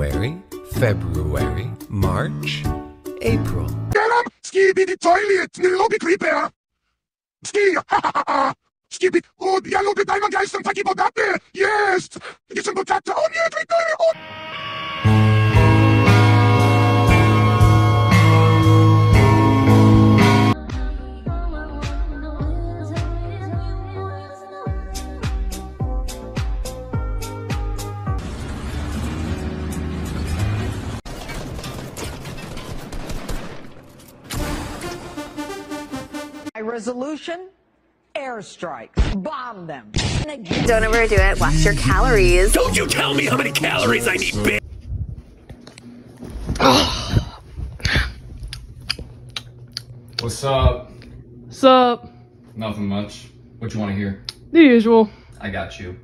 January, February, March, April. Get up! Skibidi toilet! Lobby creeper! Ski! Ha ha ha! Skippy! Oh, yellow the diamond guys some taki bodate! Yes! Get some potato! Oh, yeah, oh! Resolution? Airstrikes. Bomb them. Don't overdo it. Watch your calories. Don't you tell me how many calories I need, bitch! What's up? Sup? Nothing much. What you want to hear? The usual. I got you.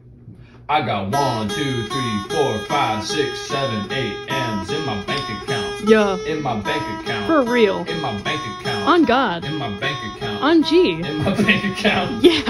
I got one, two, three, four, five, six, seven, eight M's in my bank account. Yeah. In my bank account. For real. In my bank account. On God. In my bank account. On G. In my bank account. Yeah.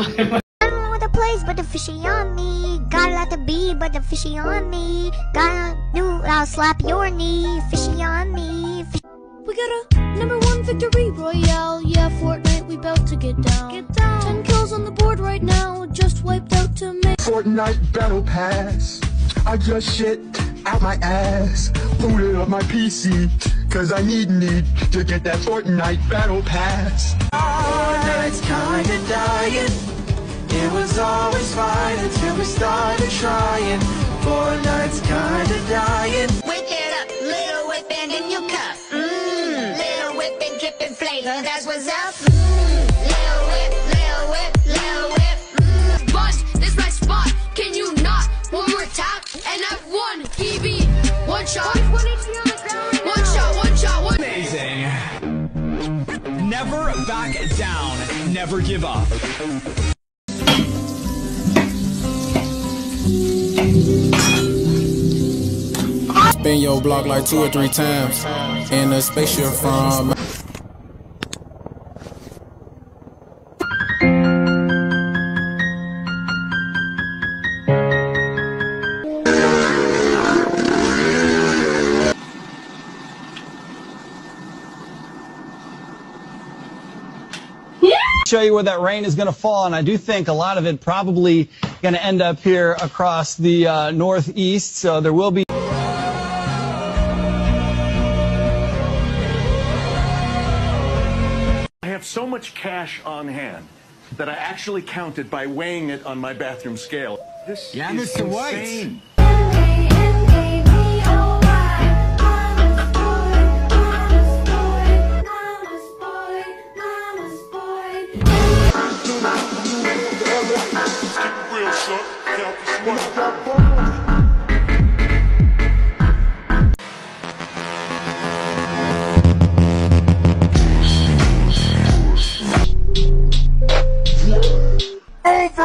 I don't know the place, but the fishy on me. Got a lot to be, but the fishy on me. Got a new, I'll slap your knee. Fishy on me. Fish- We got a number one victory royale. Yeah, Fortnite, we bout to get down. Get down. Ten kills on the board right now. Just wiped out to make. Fortnite Battle Pass. I just shit out my ass. Booted up my PC. Cause I need need to get that Fortnite Battle Pass. Fortnite's kinda dying. It was always fine until we started trying. Fortnite's kinda dying. Whip it up, little whip and in your cup. Mmm, little whip and dripping flavor, that's what's up. Mmm, back down. Never give up. Spin your block like two or three times in a spaceship from. Show you where that rain is going to fall, and I do think a lot of it probably going to end up here across the uh, northeast. So there will be. I have so much cash on hand that I actually counted by weighing it on my bathroom scale. This Yeah, is Mr. White.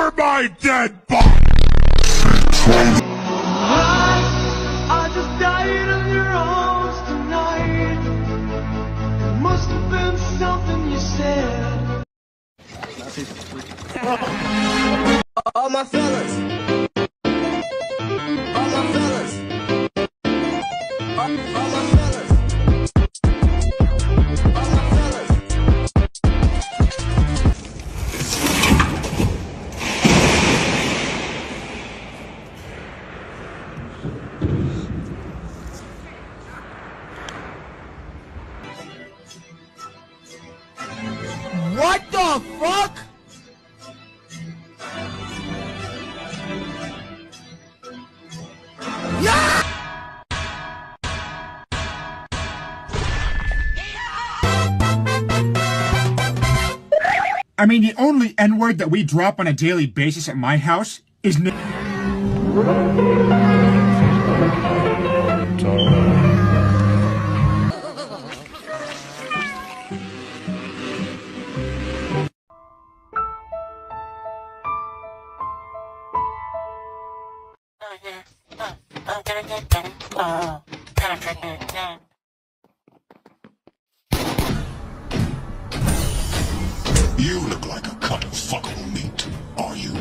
Over my dead body! I just died I mean, the only N word that we drop on a daily basis at my house is. N- uh-huh. uh, uh, uh, You look like a cut of fuckable meat, are you?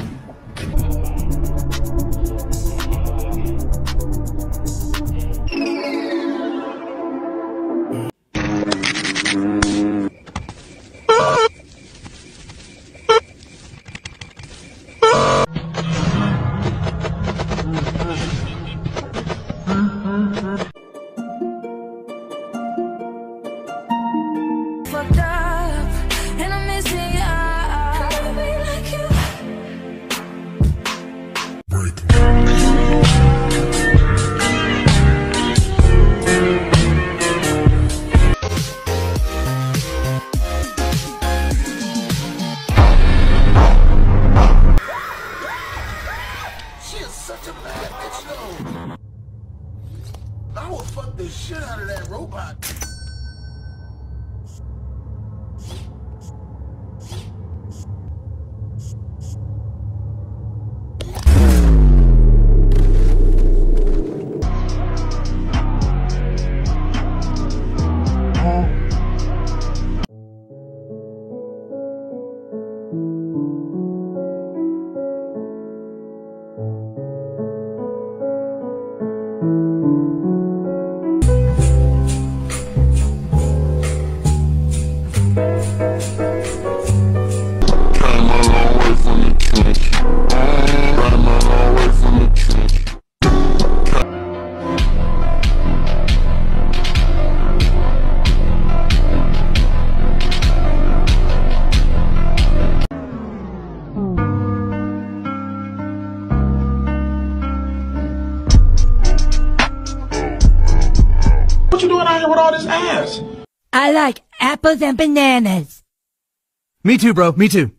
Fucked up. his ass. I like apples and bananas. Me too, bro. Me too.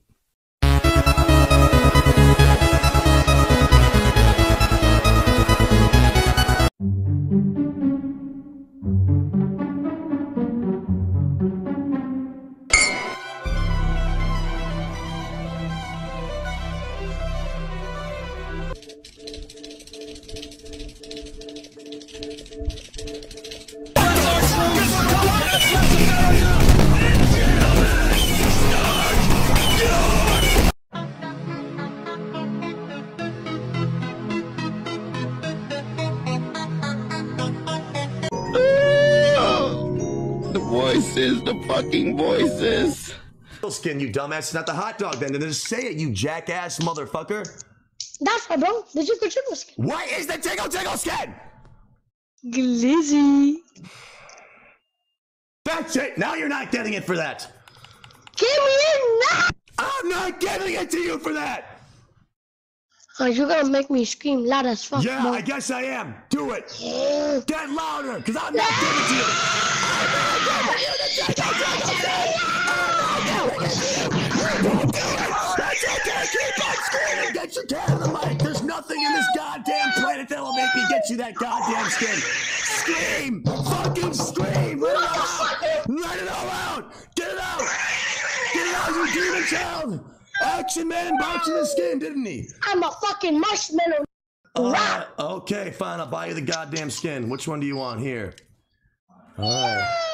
Voices, the fucking voices. Skin, you dumbass. It's not the hot dog then. Then just say it, you jackass motherfucker. That's right, bro. The Jiggle Jiggle skin. What is the Jiggle Jiggle skin? Glizzy. That's it. Now you're not getting it for that. Give me it now! I'm not giving it to you for that. Oh, you're gonna make me scream loud as fuck. Yeah, bro. I guess I am. Do it. Get louder, because I'm not giving it to you. I'm not giving you the Jiggle Jiggle skin. That's okay. Keep on screaming. Get your cat on the mic. There's nothing in this goddamn planet that will make me get you that goddamn skin. Scream. Fucking scream. Let it all out. Let it all out. Get it out. Get it out, you demon child. Action Man bought you the skin, didn't he? I'm a fucking marshmallow. Uh, okay, fine. I'll buy you the goddamn skin. Which one do you want here? Ai.